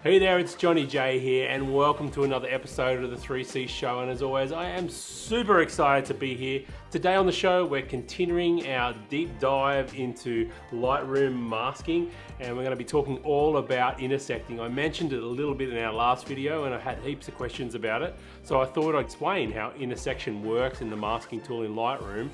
Hey there, it's Johny J here, and welcome to another episode of the 3C Show. And as always, I am super excited to be here. Today on the show, we're continuing our deep dive into Lightroom masking, and we're going to be talking all about intersecting. I mentioned it a little bit in our last video, and I had heaps of questions about it. So I thought I'd explain how intersection works in the masking tool in Lightroom.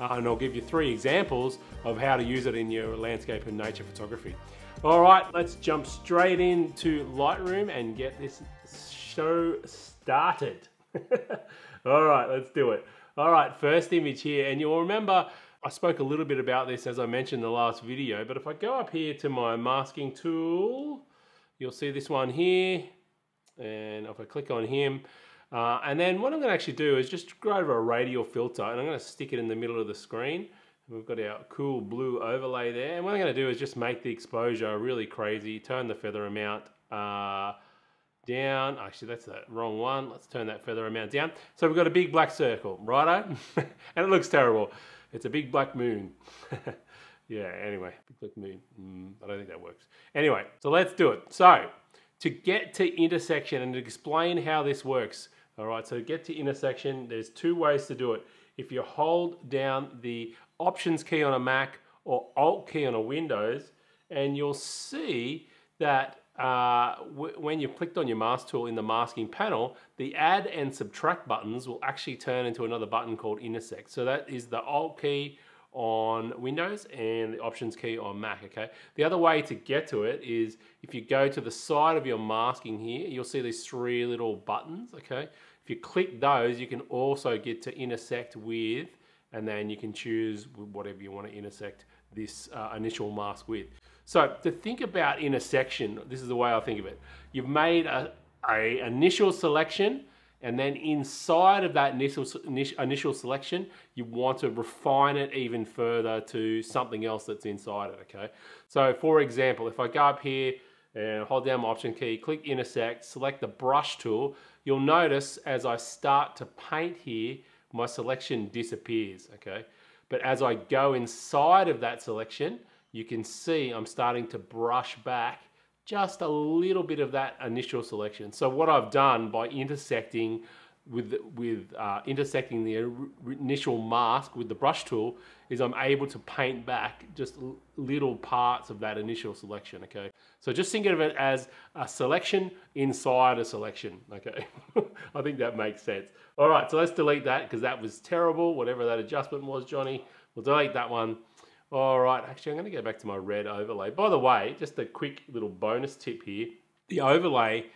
Uh, and I'll give you three examples of how to use it in your landscape and nature photography. All right, let's jump straight into Lightroom and get this show started. All right, let's do it. All right, first image here, and you'll remember I spoke a little bit about this as I mentioned in the last video, but if I go up here to my masking tool, you'll see this one here, and if I click on him, uh, and then what I'm going to actually do is just go over a radial filter, and I'm going to stick it in the middle of the screen, We've got our cool blue overlay there. And what I'm going to do is just make the exposure really crazy, turn the feather amount uh, down. Actually, that's the wrong one. Let's turn that feather amount down. So we've got a big black circle, righto? and it looks terrible. It's a big black moon. yeah, anyway, big black moon. Mm, I don't think that works. Anyway, so let's do it. So to get to intersection and explain how this works, all right, so get to intersection, there's two ways to do it. If you hold down the Options key on a Mac or Alt key on a Windows, and you'll see that uh, when you've clicked on your mask tool in the masking panel, the add and subtract buttons will actually turn into another button called intersect. So that is the Alt key on Windows and the Options key on Mac, okay? The other way to get to it is if you go to the side of your masking here, you'll see these three little buttons, okay? If you click those, you can also get to intersect with and then you can choose whatever you want to intersect this uh, initial mask with. So to think about intersection, this is the way I think of it. You've made a, a initial selection and then inside of that initial, initial selection, you want to refine it even further to something else that's inside it, okay? So for example, if I go up here and hold down my option key, click intersect, select the brush tool, you'll notice as I start to paint here, my selection disappears, okay? But as I go inside of that selection, you can see I'm starting to brush back just a little bit of that initial selection. So what I've done by intersecting with, with uh, intersecting the initial mask with the brush tool is I'm able to paint back just little parts of that initial selection, okay? So just think of it as a selection inside a selection, okay? I think that makes sense. All right, so let's delete that because that was terrible, whatever that adjustment was, Johny. We'll delete that one. All right, actually, I'm gonna go back to my red overlay. By the way, just a quick little bonus tip here. The overlay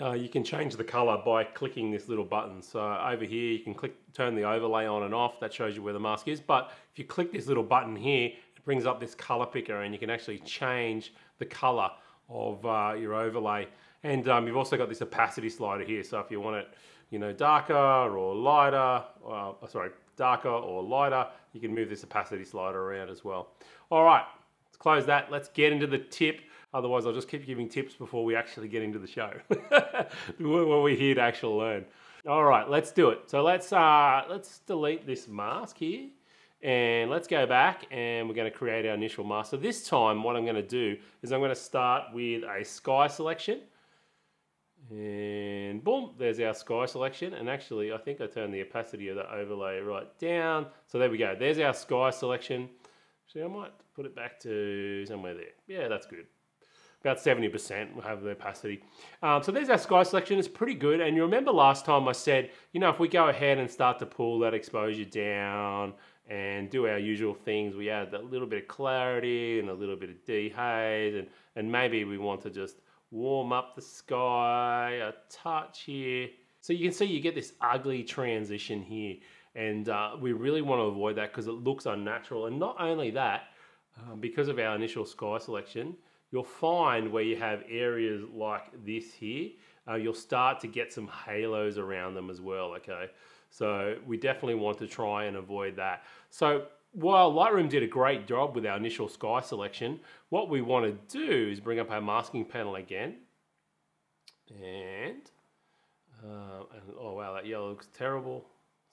uh, you can change the color by clicking this little button. So over here, you can click, turn the overlay on and off. That shows you where the mask is. But if you click this little button here, it brings up this color picker and you can actually change the color of uh, your overlay. And um, you've also got this opacity slider here. So if you want it, you know, darker or lighter, uh, sorry, darker or lighter, you can move this opacity slider around as well. All right, let's close that. Let's get into the tip. Otherwise, I'll just keep giving tips before we actually get into the show. when we're here to actually learn. All right, let's do it. So let's uh, let's delete this mask here. And let's go back and we're going to create our initial mask. So this time what I'm going to do is I'm going to start with a sky selection. And boom, there's our sky selection. And actually, I think I turned the opacity of the overlay right down. So there we go. There's our sky selection. So I might put it back to somewhere there. Yeah, that's good about 70% will have the opacity. Um, so there's our sky selection, it's pretty good. And you remember last time I said, you know, if we go ahead and start to pull that exposure down and do our usual things, we add a little bit of clarity and a little bit of dehaze and, and maybe we want to just warm up the sky a touch here. So you can see you get this ugly transition here. And uh, we really want to avoid that because it looks unnatural. And not only that, um, because of our initial sky selection, you'll find where you have areas like this here, uh, you'll start to get some halos around them as well, okay? So we definitely want to try and avoid that. So while Lightroom did a great job with our initial sky selection, what we want to do is bring up our masking panel again. And, uh, and oh wow, that yellow looks terrible.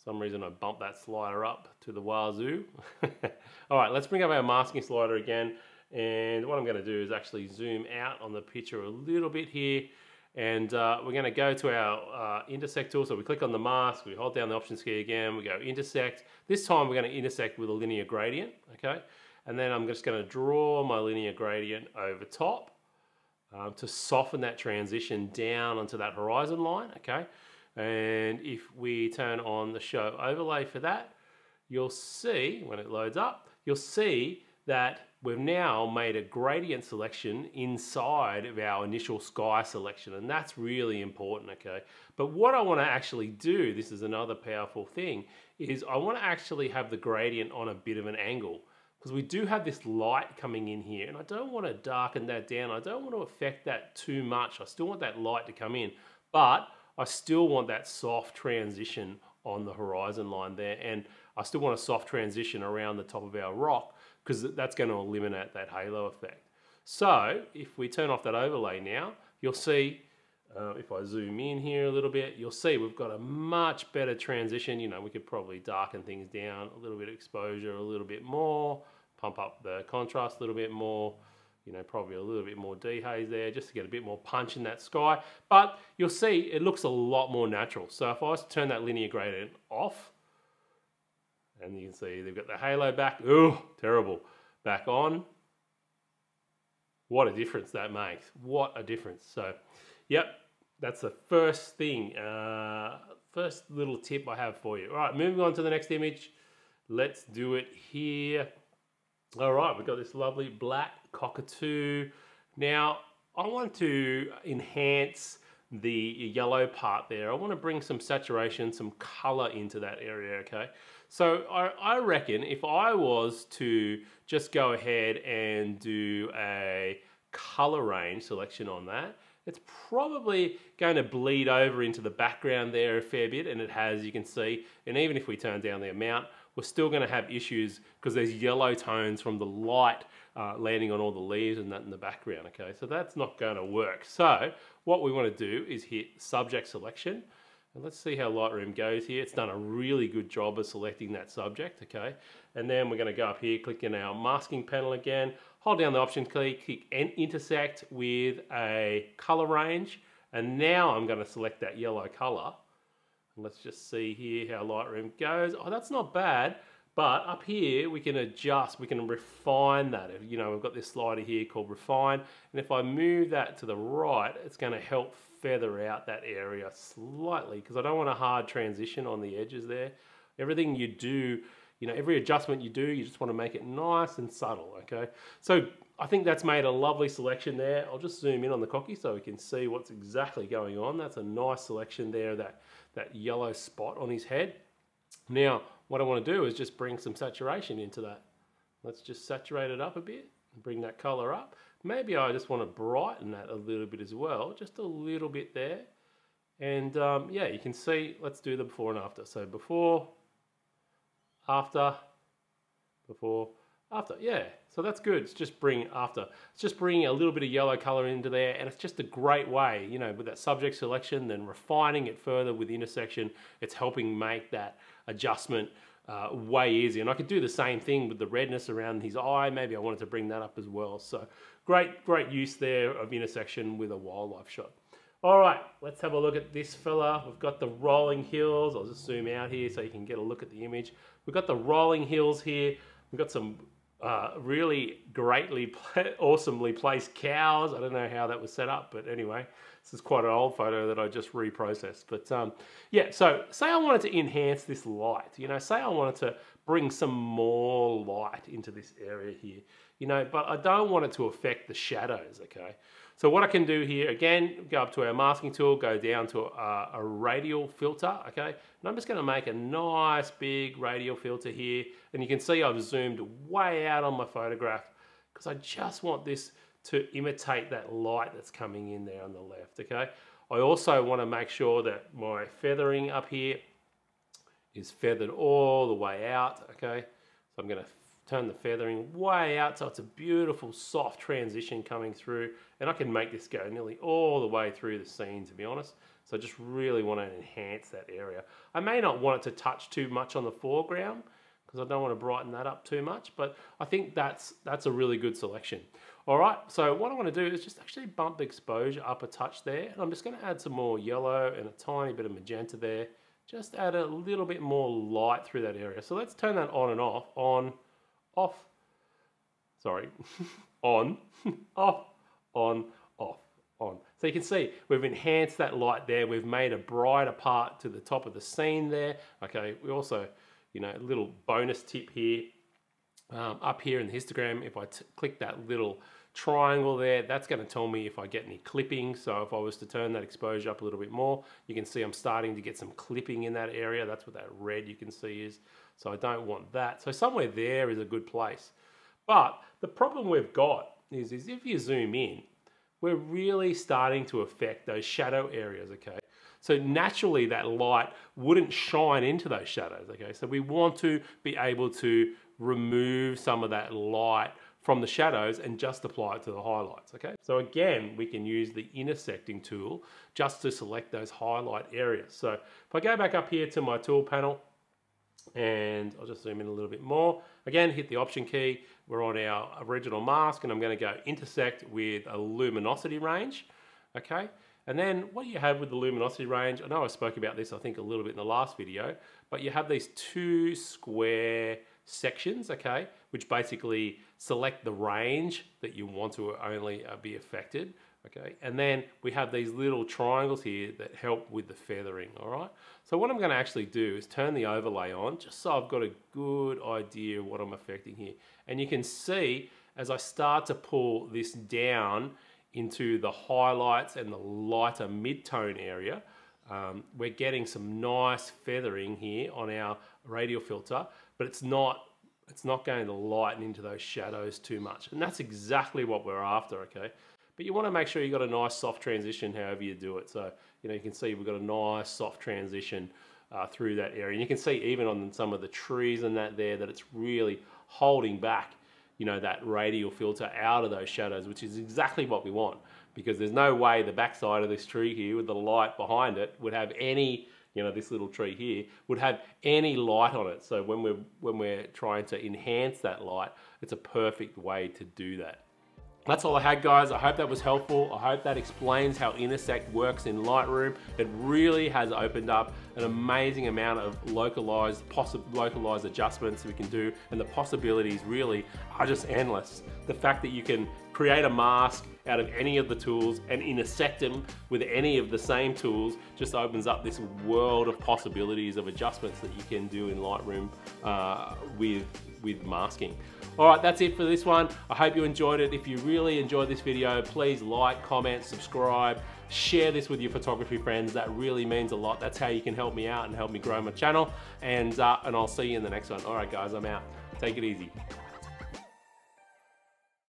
some reason I bumped that slider up to the wazoo. All right, let's bring up our masking slider again And what I'm going to do is actually zoom out on the picture a little bit here. And uh, we're going to go to our uh, intersect tool. So we click on the mask, we hold down the options key again, we go intersect. This time we're going to intersect with a linear gradient, okay? And then I'm just going to draw my linear gradient over top um, to soften that transition down onto that horizon line, okay? And if we turn on the show overlay for that, you'll see, when it loads up, you'll see that we've now made a gradient selection inside of our initial sky selection and that's really important okay? But what I want to actually do this is another powerful thing is I want to actually have the gradient on a bit of an angle because we do have this light coming in here and I don't want to darken that down. I don't want to affect that too much. I still want that light to come in but I still want that soft transition on the horizon line there and I still want a soft transition around the top of our rock because that's going to eliminate that halo effect. So if we turn off that overlay now, you'll see, uh, if I zoom in here a little bit, you'll see we've got a much better transition. You know, we could probably darken things down, a little bit of exposure, a little bit more, pump up the contrast a little bit more, you know, probably a little bit more dehaze there just to get a bit more punch in that sky. But you'll see it looks a lot more natural. So if I was to turn that linear gradient off, and you can see they've got the halo back. Oh, terrible. Back on. What a difference that makes. What a difference. So, yep, that's the first thing. Uh, first little tip I have for you. All right, moving on to the next image. Let's do it here. All right, we've got this lovely black cockatoo. Now, I want to enhance the yellow part there. I want to bring some saturation, some color into that area, okay? So I, I reckon if I was to just go ahead and do a color range selection on that, it's probably going to bleed over into the background there a fair bit and it has, you can see, and even if we turn down the amount, we're still going to have issues because there's yellow tones from the light uh, landing on all the leaves and that in the background, okay? So that's not going to work. So what we want to do is hit subject selection and let's see how Lightroom goes here. It's done a really good job of selecting that subject, okay? And then we're gonna go up here, click in our masking panel again, hold down the option key, click and intersect with a color range. And now I'm gonna select that yellow color. And let's just see here how Lightroom goes. Oh, that's not bad. But up here, we can adjust, we can refine that. You know, we've got this slider here called refine. And if I move that to the right, it's gonna help feather out that area slightly because I don't want a hard transition on the edges there. Everything you do, you know, every adjustment you do, you just want to make it nice and subtle, okay? So I think that's made a lovely selection there. I'll just zoom in on the cocky so we can see what's exactly going on. That's a nice selection there, that, that yellow spot on his head. Now, what I want to do is just bring some saturation into that. Let's just saturate it up a bit and bring that color up. Maybe I just want to brighten that a little bit as well, just a little bit there. And um, yeah, you can see, let's do the before and after. So before, after, before, after. Yeah, so that's good. It's just bring after. It's just bringing a little bit of yellow color into there and it's just a great way, you know, with that subject selection, then refining it further with intersection. It's helping make that adjustment uh, way easier. And I could do the same thing with the redness around his eye. Maybe I wanted to bring that up as well. So great, great use there of intersection with a wildlife shot. All right, let's have a look at this fella. We've got the rolling hills. I'll just zoom out here so you can get a look at the image. We've got the rolling hills here. We've got some uh, really greatly, awesomely placed cows. I don't know how that was set up, but anyway, this is quite an old photo that I just reprocessed. But um, yeah, so say I wanted to enhance this light, you know, say I wanted to bring some more light into this area here, you know, but I don't want it to affect the shadows, okay? So what I can do here, again, go up to our masking tool, go down to a, a radial filter, okay? And I'm just gonna make a nice big radial filter here. And you can see I've zoomed way out on my photograph because I just want this to imitate that light that's coming in there on the left, okay? I also wanna make sure that my feathering up here is feathered all the way out, okay? So I'm gonna turn the feathering way out so it's a beautiful soft transition coming through and I can make this go nearly all the way through the scene to be honest so I just really want to enhance that area I may not want it to touch too much on the foreground because I don't want to brighten that up too much, but I think that's, that's a really good selection. All right, so what I want to do is just actually bump the exposure up a touch there. And I'm just going to add some more yellow and a tiny bit of magenta there. Just add a little bit more light through that area. So let's turn that on and off. On, off, sorry, on, off, on, off, on. So you can see we've enhanced that light there. We've made a brighter part to the top of the scene there. Okay, we also, you know, little bonus tip here. Um, up here in the histogram, if I click that little triangle there, that's going to tell me if I get any clipping. So if I was to turn that exposure up a little bit more, you can see I'm starting to get some clipping in that area. That's what that red you can see is. So I don't want that. So somewhere there is a good place. But the problem we've got is, is if you zoom in, we're really starting to affect those shadow areas, okay? So naturally that light wouldn't shine into those shadows, okay? So we want to be able to remove some of that light from the shadows and just apply it to the highlights, okay? So again, we can use the intersecting tool just to select those highlight areas. So if I go back up here to my tool panel, and I'll just zoom in a little bit more. Again, hit the option key. We're on our original mask and I'm gonna go intersect with a luminosity range, okay? And then what you have with the luminosity range, I know I spoke about this I think a little bit in the last video, but you have these two square sections, okay, which basically select the range that you want to only uh, be affected, okay? And then we have these little triangles here that help with the feathering, all right? So what I'm gonna actually do is turn the overlay on just so I've got a good idea what I'm affecting here. And you can see as I start to pull this down into the highlights and the lighter mid-tone area, um, we're getting some nice feathering here on our radial filter, but it's not it's not going to lighten into those shadows too much. And that's exactly what we're after, okay? But you want to make sure you've got a nice soft transition however you do it. So, you know, you can see we've got a nice soft transition uh, through that area. And you can see even on some of the trees and that there that it's really holding back, you know, that radial filter out of those shadows, which is exactly what we want because there's no way the backside of this tree here with the light behind it would have any you know, this little tree here, would have any light on it. So when we're, when we're trying to enhance that light, it's a perfect way to do that. That's all I had guys. I hope that was helpful. I hope that explains how Intersect works in Lightroom. It really has opened up an amazing amount of localized, localized adjustments we can do and the possibilities really are just endless. The fact that you can create a mask out of any of the tools and intersect them with any of the same tools just opens up this world of possibilities of adjustments that you can do in Lightroom uh, with, with masking. All right, that's it for this one. I hope you enjoyed it. If you really enjoyed this video, please like, comment, subscribe, share this with your photography friends. That really means a lot. That's how you can help me out and help me grow my channel. And, uh, and I'll see you in the next one. All right, guys, I'm out. Take it easy.